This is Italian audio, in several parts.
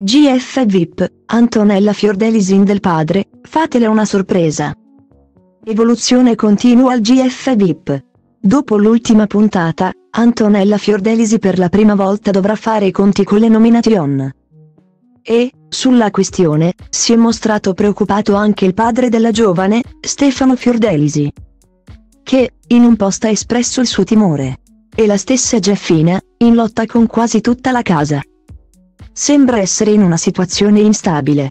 GF VIP, Antonella Fiordelisin del padre, fatele una sorpresa. Evoluzione continua al GF VIP. Dopo l'ultima puntata, Antonella Fiordelisi per la prima volta dovrà fare i conti con le nomination. E, sulla questione, si è mostrato preoccupato anche il padre della giovane, Stefano Fiordelisi. Che, in un post ha espresso il suo timore. E la stessa Jeffina, in lotta con quasi tutta la casa. Sembra essere in una situazione instabile.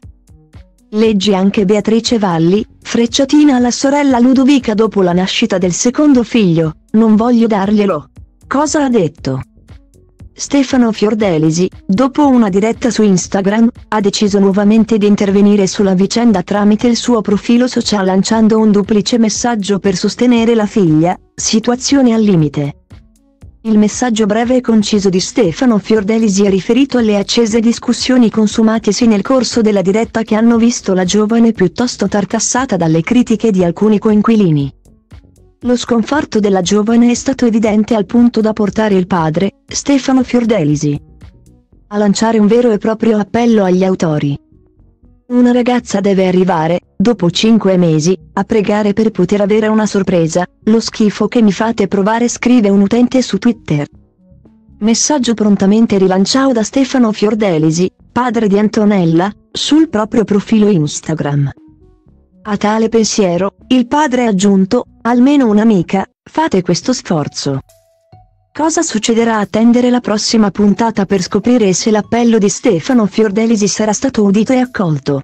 Leggi anche Beatrice Valli, frecciatina alla sorella Ludovica dopo la nascita del secondo figlio, non voglio darglielo. Cosa ha detto? Stefano Fiordelisi, dopo una diretta su Instagram, ha deciso nuovamente di intervenire sulla vicenda tramite il suo profilo social lanciando un duplice messaggio per sostenere la figlia, situazione al limite. Il messaggio breve e conciso di Stefano Fiordelisi è riferito alle accese discussioni consumatesi nel corso della diretta che hanno visto la giovane piuttosto tartassata dalle critiche di alcuni coinquilini. Lo sconforto della giovane è stato evidente al punto da portare il padre, Stefano Fiordelisi, a lanciare un vero e proprio appello agli autori. Una ragazza deve arrivare, dopo cinque mesi, a pregare per poter avere una sorpresa, lo schifo che mi fate provare scrive un utente su Twitter. Messaggio prontamente rilanciato da Stefano Fiordelisi, padre di Antonella, sul proprio profilo Instagram. A tale pensiero, il padre ha aggiunto, almeno un'amica, fate questo sforzo. Cosa succederà? Attendere la prossima puntata per scoprire se l'appello di Stefano Fiordelisi sarà stato udito e accolto.